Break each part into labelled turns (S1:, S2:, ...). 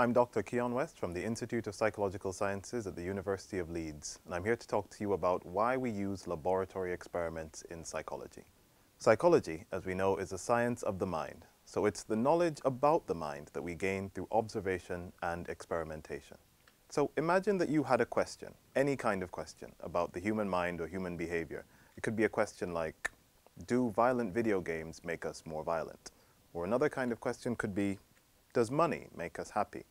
S1: I'm Dr. Keon West from the Institute of Psychological Sciences at the University of Leeds, and I'm here to talk to you about why we use laboratory experiments in psychology. Psychology, as we know, is a science of the mind, so it's the knowledge about the mind that we gain through observation and experimentation. So imagine that you had a question, any kind of question, about the human mind or human behavior. It could be a question like, do violent video games make us more violent? Or another kind of question could be, does money make us happy?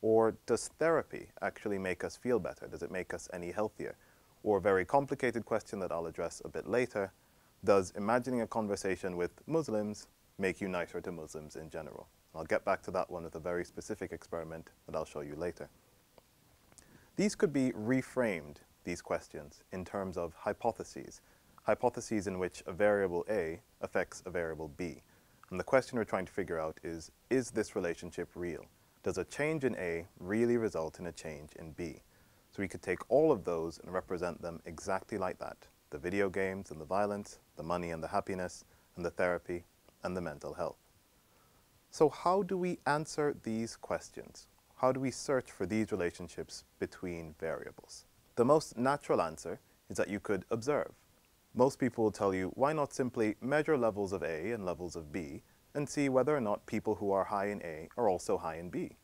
S1: Or does therapy actually make us feel better? Does it make us any healthier? Or a very complicated question that I'll address a bit later, does imagining a conversation with Muslims make you nicer to Muslims in general? I'll get back to that one with a very specific experiment that I'll show you later. These could be reframed, these questions, in terms of hypotheses, hypotheses in which a variable A affects a variable B. And the question we're trying to figure out is, is this relationship real? Does a change in A really result in a change in B? So we could take all of those and represent them exactly like that. The video games and the violence, the money and the happiness, and the therapy and the mental health. So how do we answer these questions? How do we search for these relationships between variables? The most natural answer is that you could observe. Most people will tell you, why not simply measure levels of A and levels of B and see whether or not people who are high in A are also high in B?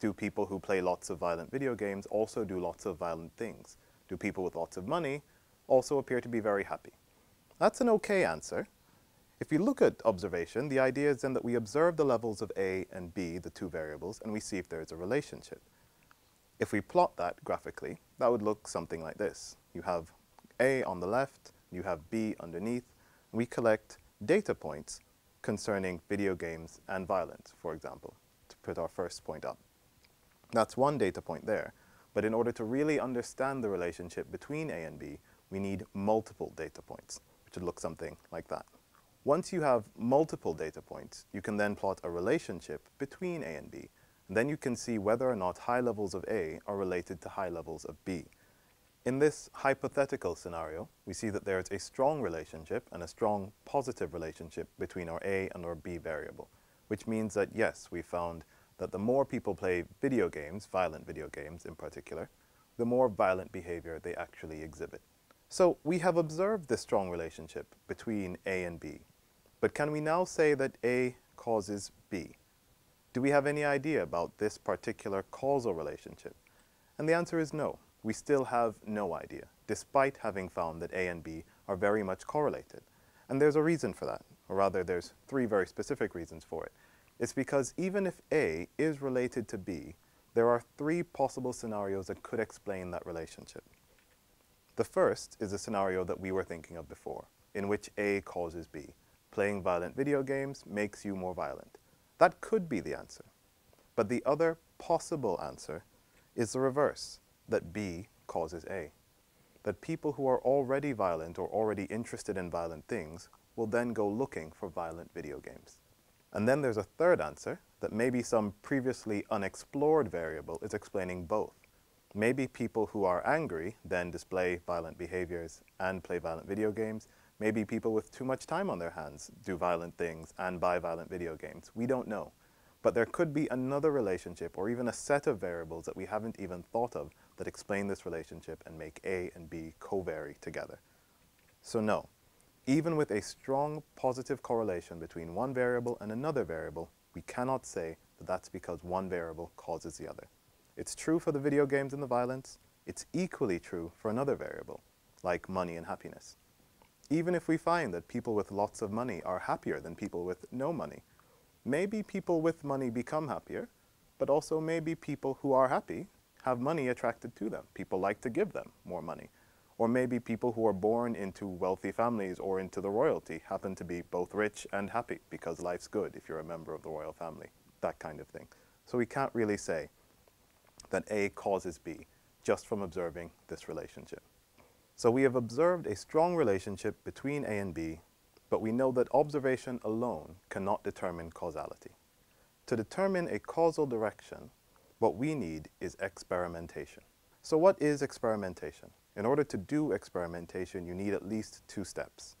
S1: Do people who play lots of violent video games also do lots of violent things? Do people with lots of money also appear to be very happy? That's an okay answer. If you look at observation, the idea is then that we observe the levels of A and B, the two variables, and we see if there is a relationship. If we plot that graphically, that would look something like this. You have A on the left, you have B underneath. We collect data points concerning video games and violence, for example, to put our first point up. That's one data point there. But in order to really understand the relationship between A and B, we need multiple data points, which would look something like that. Once you have multiple data points, you can then plot a relationship between A and B. And then you can see whether or not high levels of A are related to high levels of B. In this hypothetical scenario, we see that there is a strong relationship and a strong positive relationship between our A and our B variable, which means that yes, we found that the more people play video games, violent video games in particular, the more violent behavior they actually exhibit. So we have observed this strong relationship between A and B, but can we now say that A causes B? Do we have any idea about this particular causal relationship? And the answer is no we still have no idea, despite having found that A and B are very much correlated. And there's a reason for that, or rather there's three very specific reasons for it. It's because even if A is related to B, there are three possible scenarios that could explain that relationship. The first is a scenario that we were thinking of before, in which A causes B. Playing violent video games makes you more violent. That could be the answer. But the other possible answer is the reverse, that B causes A. That people who are already violent or already interested in violent things will then go looking for violent video games. And then there's a third answer, that maybe some previously unexplored variable is explaining both. Maybe people who are angry then display violent behaviors and play violent video games. Maybe people with too much time on their hands do violent things and buy violent video games. We don't know. But there could be another relationship or even a set of variables that we haven't even thought of that explain this relationship and make A and B covary together. So no, even with a strong positive correlation between one variable and another variable, we cannot say that that's because one variable causes the other. It's true for the video games and the violence. It's equally true for another variable, like money and happiness. Even if we find that people with lots of money are happier than people with no money, maybe people with money become happier, but also maybe people who are happy have money attracted to them. People like to give them more money. Or maybe people who are born into wealthy families or into the royalty happen to be both rich and happy because life's good if you're a member of the royal family, that kind of thing. So we can't really say that A causes B just from observing this relationship. So we have observed a strong relationship between A and B, but we know that observation alone cannot determine causality. To determine a causal direction, what we need is experimentation. So what is experimentation? In order to do experimentation, you need at least two steps.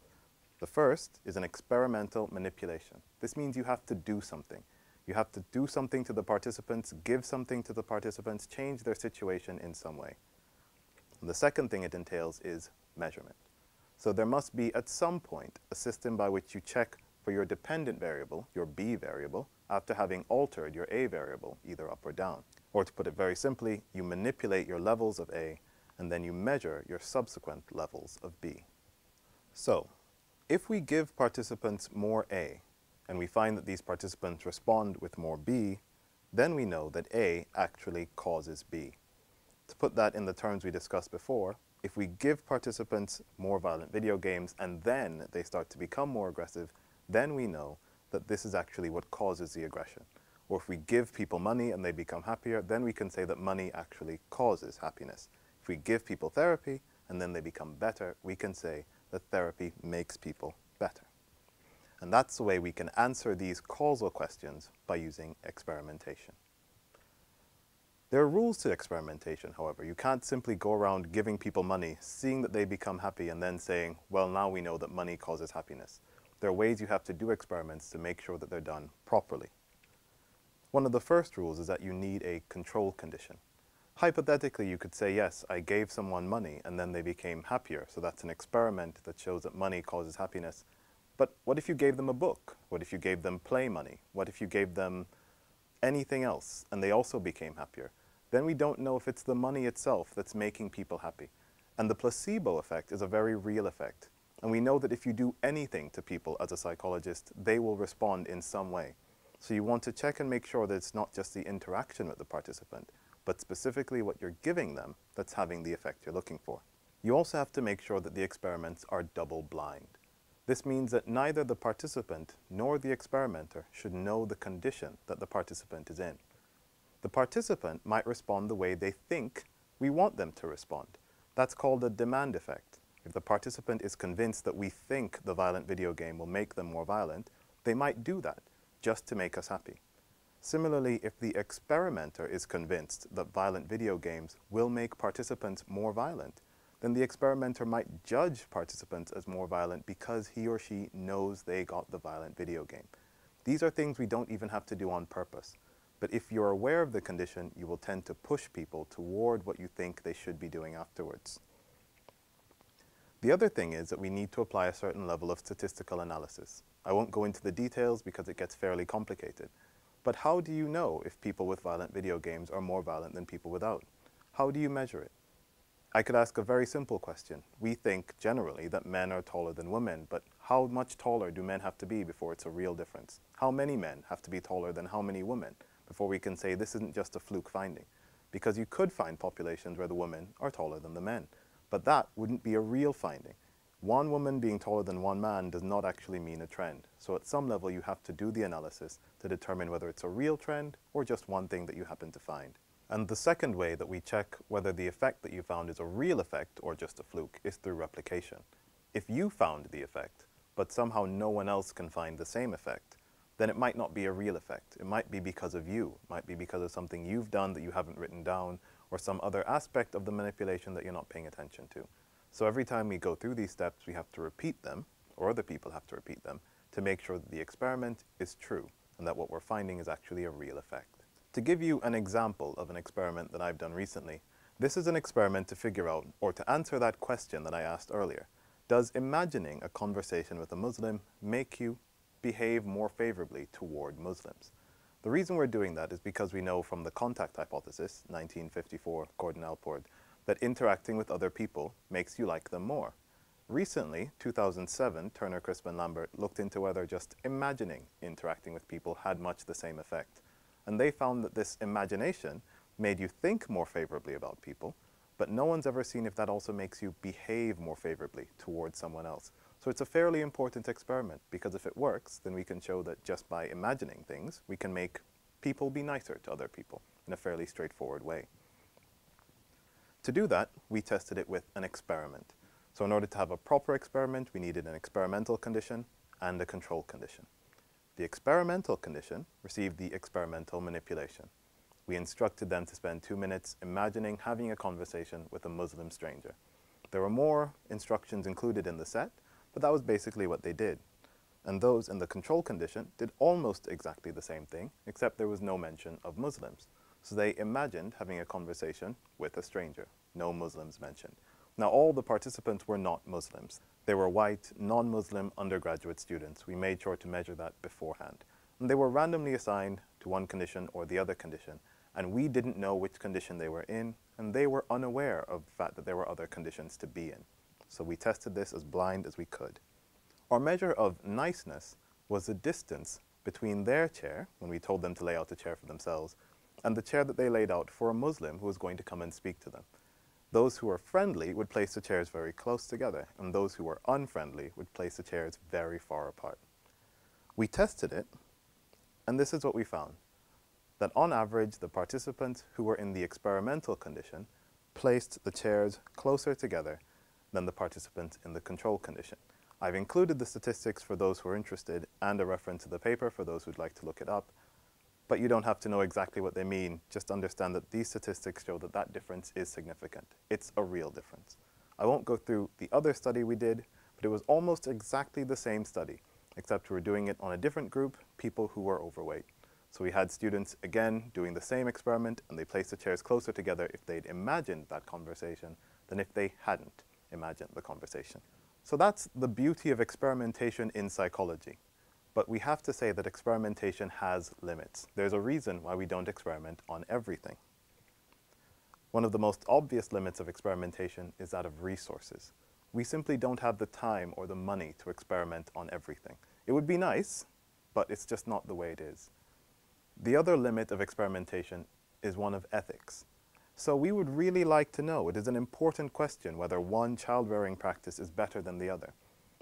S1: The first is an experimental manipulation. This means you have to do something. You have to do something to the participants, give something to the participants, change their situation in some way. And the second thing it entails is measurement. So there must be, at some point, a system by which you check for your dependent variable, your b variable, after having altered your a variable, either up or down. Or to put it very simply, you manipulate your levels of a, and then you measure your subsequent levels of b. So, if we give participants more a, and we find that these participants respond with more b, then we know that a actually causes b. To put that in the terms we discussed before, if we give participants more violent video games and then they start to become more aggressive, then we know that this is actually what causes the aggression. Or if we give people money and they become happier, then we can say that money actually causes happiness. If we give people therapy and then they become better, we can say that therapy makes people better. And that's the way we can answer these causal questions by using experimentation. There are rules to experimentation, however. You can't simply go around giving people money, seeing that they become happy, and then saying, well, now we know that money causes happiness. There are ways you have to do experiments to make sure that they're done properly. One of the first rules is that you need a control condition. Hypothetically, you could say, yes, I gave someone money and then they became happier, so that's an experiment that shows that money causes happiness. But what if you gave them a book? What if you gave them play money? What if you gave them anything else and they also became happier? Then we don't know if it's the money itself that's making people happy. And the placebo effect is a very real effect. And we know that if you do anything to people as a psychologist, they will respond in some way. So you want to check and make sure that it's not just the interaction with the participant, but specifically what you're giving them that's having the effect you're looking for. You also have to make sure that the experiments are double blind. This means that neither the participant nor the experimenter should know the condition that the participant is in. The participant might respond the way they think we want them to respond. That's called a demand effect. If the participant is convinced that we think the violent video game will make them more violent, they might do that just to make us happy. Similarly, if the experimenter is convinced that violent video games will make participants more violent, then the experimenter might judge participants as more violent because he or she knows they got the violent video game. These are things we don't even have to do on purpose. But if you're aware of the condition, you will tend to push people toward what you think they should be doing afterwards. The other thing is that we need to apply a certain level of statistical analysis. I won't go into the details because it gets fairly complicated. But how do you know if people with violent video games are more violent than people without? How do you measure it? I could ask a very simple question. We think generally that men are taller than women, but how much taller do men have to be before it's a real difference? How many men have to be taller than how many women before we can say this isn't just a fluke finding? Because you could find populations where the women are taller than the men, but that wouldn't be a real finding. One woman being taller than one man does not actually mean a trend. So at some level you have to do the analysis to determine whether it's a real trend or just one thing that you happen to find. And the second way that we check whether the effect that you found is a real effect or just a fluke is through replication. If you found the effect, but somehow no one else can find the same effect, then it might not be a real effect. It might be because of you. It might be because of something you've done that you haven't written down or some other aspect of the manipulation that you're not paying attention to. So every time we go through these steps, we have to repeat them, or other people have to repeat them, to make sure that the experiment is true and that what we're finding is actually a real effect. To give you an example of an experiment that I've done recently, this is an experiment to figure out, or to answer that question that I asked earlier. Does imagining a conversation with a Muslim make you behave more favorably toward Muslims? The reason we're doing that is because we know from the contact hypothesis, 1954, Gordon Allport, that interacting with other people makes you like them more. Recently, 2007, Turner Crisp and Lambert looked into whether just imagining interacting with people had much the same effect. And they found that this imagination made you think more favorably about people, but no one's ever seen if that also makes you behave more favorably towards someone else. So it's a fairly important experiment because if it works, then we can show that just by imagining things, we can make people be nicer to other people in a fairly straightforward way. To do that, we tested it with an experiment. So in order to have a proper experiment, we needed an experimental condition and a control condition. The experimental condition received the experimental manipulation. We instructed them to spend two minutes imagining having a conversation with a Muslim stranger. There were more instructions included in the set, but that was basically what they did. and those in the control condition did almost exactly the same thing, except there was no mention of Muslims. So they imagined having a conversation with a stranger, no Muslims mentioned. Now, all the participants were not Muslims. They were white, non-Muslim undergraduate students. We made sure to measure that beforehand. And they were randomly assigned to one condition or the other condition, and we didn't know which condition they were in, and they were unaware of the fact that there were other conditions to be in. So we tested this as blind as we could. Our measure of niceness was the distance between their chair, when we told them to lay out a chair for themselves, and the chair that they laid out for a Muslim who was going to come and speak to them. Those who were friendly would place the chairs very close together, and those who were unfriendly would place the chairs very far apart. We tested it, and this is what we found. That on average, the participants who were in the experimental condition placed the chairs closer together than the participants in the control condition. I've included the statistics for those who are interested and a reference to the paper for those who'd like to look it up. But you don't have to know exactly what they mean. Just understand that these statistics show that that difference is significant. It's a real difference. I won't go through the other study we did, but it was almost exactly the same study, except we were doing it on a different group, people who were overweight. So we had students, again, doing the same experiment, and they placed the chairs closer together if they'd imagined that conversation than if they hadn't imagined the conversation. So that's the beauty of experimentation in psychology. But we have to say that experimentation has limits. There's a reason why we don't experiment on everything. One of the most obvious limits of experimentation is that of resources. We simply don't have the time or the money to experiment on everything. It would be nice, but it's just not the way it is. The other limit of experimentation is one of ethics. So we would really like to know, it is an important question whether one child-rearing practice is better than the other.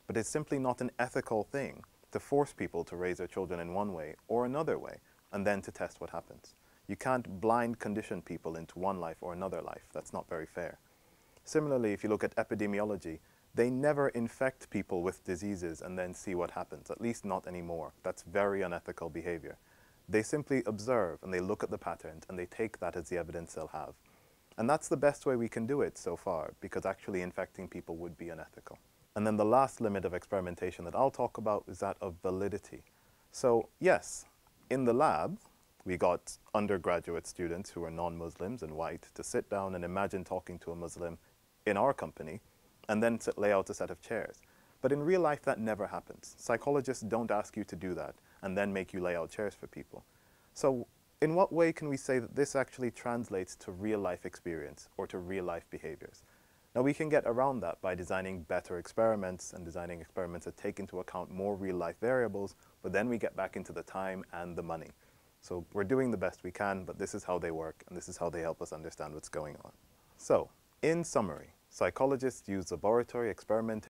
S1: But it's simply not an ethical thing to force people to raise their children in one way or another way, and then to test what happens. You can't blind condition people into one life or another life. That's not very fair. Similarly, if you look at epidemiology, they never infect people with diseases and then see what happens, at least not anymore. That's very unethical behavior. They simply observe and they look at the patterns and they take that as the evidence they'll have. And that's the best way we can do it so far, because actually infecting people would be unethical. And then the last limit of experimentation that I'll talk about is that of validity. So yes, in the lab, we got undergraduate students who are non-Muslims and white to sit down and imagine talking to a Muslim in our company and then lay out a set of chairs. But in real life, that never happens. Psychologists don't ask you to do that and then make you lay out chairs for people. So in what way can we say that this actually translates to real life experience or to real life behaviors? Now we can get around that by designing better experiments and designing experiments that take into account more real life variables, but then we get back into the time and the money. So we're doing the best we can, but this is how they work and this is how they help us understand what's going on. So, in summary, psychologists use laboratory experimentation